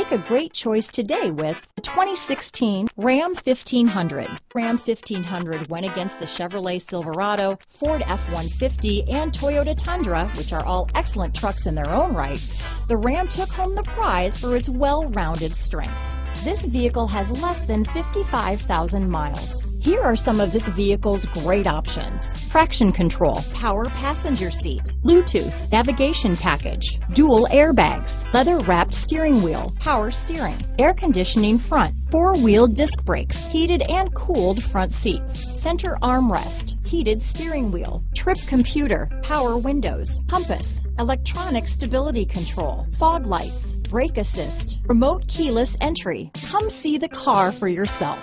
Make a great choice today with the 2016 Ram 1500. Ram 1500 went against the Chevrolet Silverado, Ford F-150, and Toyota Tundra, which are all excellent trucks in their own right. The Ram took home the prize for its well-rounded strengths. This vehicle has less than 55,000 miles. Here are some of this vehicle's great options. Traction control, power passenger seat, Bluetooth, navigation package, dual airbags, leather wrapped steering wheel, power steering, air conditioning front, four wheel disc brakes, heated and cooled front seats, center armrest, heated steering wheel, trip computer, power windows, compass, electronic stability control, fog lights, brake assist, remote keyless entry. Come see the car for yourself.